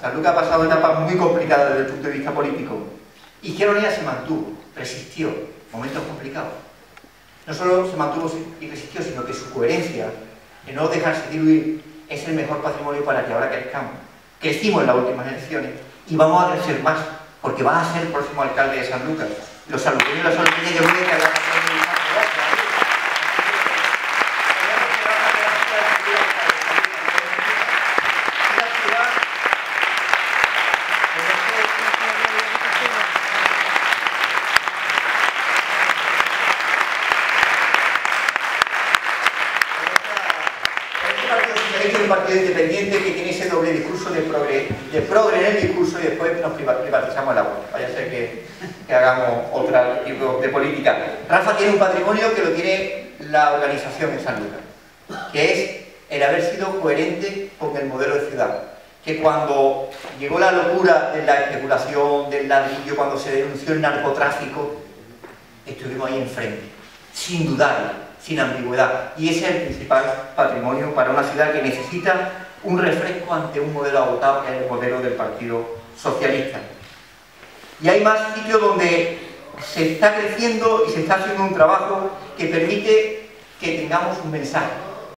San Lucas ha pasado etapas muy complicadas desde el punto de vista político. Izquierda Unida se mantuvo, resistió, momentos complicados. No solo se mantuvo y resistió, sino que su coherencia, de no dejarse diluir, es el mejor patrimonio para que ahora crezcamos. Crecimos en las últimas elecciones y vamos a crecer más, porque va a ser el próximo alcalde de San Lucas. Los saludos y las saluqueñas yo voy a partido independiente que tiene ese doble discurso de progre, de progre en el discurso y después nos privatizamos el agua. Vaya a ser que, que hagamos otro tipo de política. Rafa tiene un patrimonio que lo tiene la organización en San Lucas, que es el haber sido coherente con el modelo de ciudad. Que cuando llegó la locura de la especulación, del ladrillo, cuando se denunció el narcotráfico, estuvimos ahí enfrente, sin dudar, sin ambigüedad. Y ese es el principal patrimonio para una ciudad que necesita un refresco ante un modelo agotado que es el modelo del Partido Socialista. Y hay más sitios donde se está creciendo y se está haciendo un trabajo que permite que tengamos un mensaje